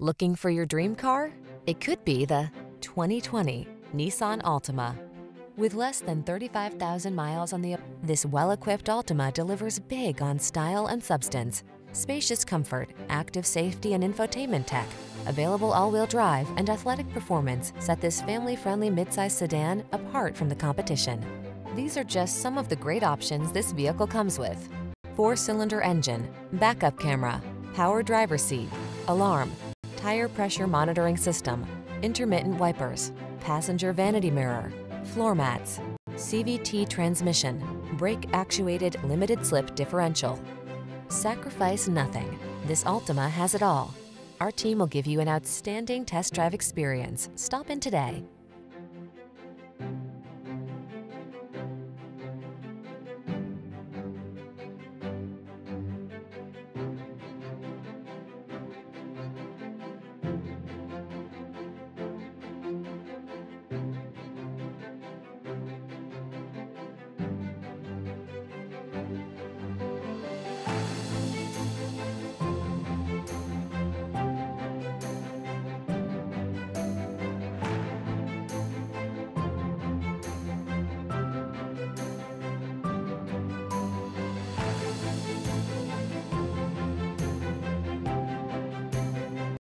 Looking for your dream car? It could be the 2020 Nissan Altima. With less than 35,000 miles on the this well-equipped Altima delivers big on style and substance. Spacious comfort, active safety and infotainment tech, available all-wheel drive and athletic performance set this family-friendly midsize sedan apart from the competition. These are just some of the great options this vehicle comes with. Four-cylinder engine, backup camera, power driver seat, alarm, tire pressure monitoring system, intermittent wipers, passenger vanity mirror, floor mats, CVT transmission, brake actuated limited slip differential. Sacrifice nothing. This Altima has it all. Our team will give you an outstanding test drive experience. Stop in today.